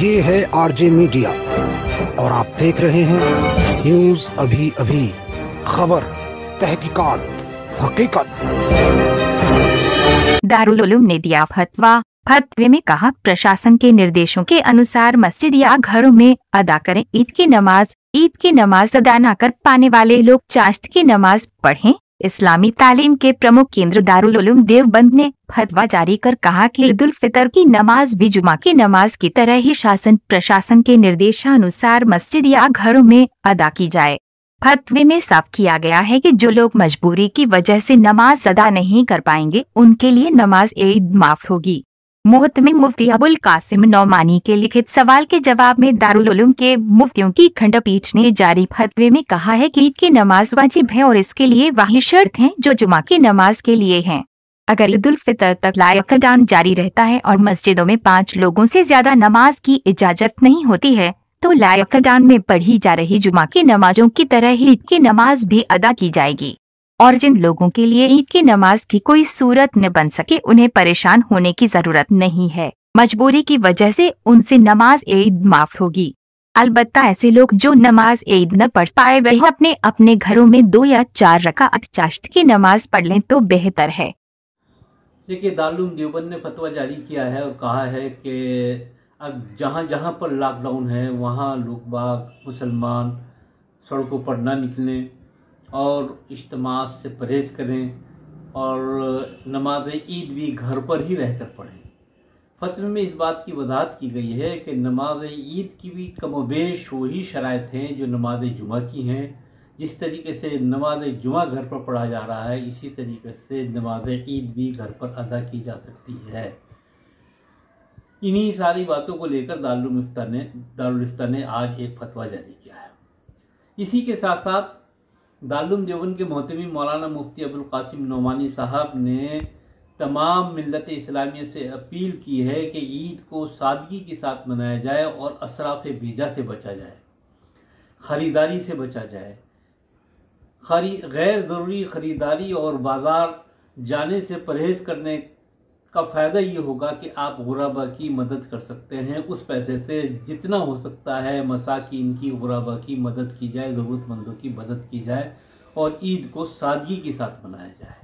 ये है RJ media और आप देख रहे हैं न्यूज़ अभी अभी। खबर, तहकीकात, हकीकत। दारुल उलूम ने दिया फतवा। फतवे में कहा, प्रशासन के निर्देशों के अनुसार मस्जिद या घरों में अदा करें ईद की नमाज़। ईद की नमाज़ अदा न कर पाने वाले लोग चाश्त की नमाज़ पढ़ें। इस्लामी तालीम के प्रमुख केंद्र दारुल उलूम देवबंद ने फतवा जारी कर कहा कि ईद उल फितर की नमाज़ भी जुमा की नमाज़ की तरह ही शासन, प्रशासन के निर्देशानुसार मस्जिद या घरों में अदा की जाए। फतवे में साफ़ किया गया है कि जो लोग मजबूरी की वजह से नमाज़ अदा नहीं कर पाएँगे, उनके लिए नमाज़ ईद माफ़ होगी। मोहतमी मुफ्ती अबुल कासिम नौमानी के लिखित सवाल के जवाब में दारुल उलूम के मुफ्तियों की खंडपीठ ने जारी फतवे में कहा है कि ईद की नमाज़ वाजिब है और इसके लिए वही शर्त हैं जो जुमा की नमाज़ के लिए हैं। अगर ईद उल फितर तक लायकदान जारी रहता है और मस्जिदों में पाँच लोगों से ज़्यादा नमाज़ की इजाज़त नहीं होती है तो लायकदान में पढ़ी जा रही जुमा की नमाजों की तरह ही ईद की नमाज़ भी अदा की जाएगी। और जिन लोगों के लिए ईद की नमाज़ की कोई सूरत न बन सके, उन्हें परेशान होने की ज़रूरत नहीं है। मजबूरी की वजह से उनसे नमाज़ ईद माफ़ होगी। अलबत्ता ऐसे लोग जो नमाज़ ईद न पढ़ पाए वह अपने अपने घरों में दो या चार रकात चाश्त की नमाज़ पढ़ लें तो बेहतर है। देखिए, दारुल देवबंद ने फतवा जारी किया है और कहा है कि अब जहाँ जहाँ पर लॉकडाउन है, वहाँ लोग बाग, मुसलमान सड़कों पर ना निकलें। और इज्तमात से परहेज़ करें और नमाज़ ईद भी घर पर ही रहकर पढ़ें। फतवे में इस बात की वजाहत की गई है कि नमाज़ ईद की भी कमोबेश वही शरात हैं जो नमाज़ जुमा की हैं। जिस तरीके से नमाज़ जुमा घर पर पढ़ा जा रहा है, इसी तरीके से नमाज़ ईद भी घर पर अदा की जा सकती है। इन्हीं सारी बातों को लेकर दारुल ने दारुल ने आज एक फतवा जारी किया है। इसी के साथ साथ दारुल देवन के मोहतमी मौलाना मुफ्ती अबुल कासिम नोमानी साहब ने तमाम मिलत इस्लामिया से अपील की है कि ईद को सादगी के साथ मनाया जाए और असराफ बीजा से बचा जाए, ख़रीदारी से बचा जाए। खरी गैर ज़रूरी ख़रीदारी और बाज़ार जाने से परहेज़ करने का फ़ायदा ये होगा कि आप गुराबा की मदद कर सकते हैं। उस पैसे से जितना हो सकता है मसाकिन की, गुराबा की मदद की जाए, ज़रूरतमंदों की मदद की जाए और ईद को सादगी के साथ मनाया जाए।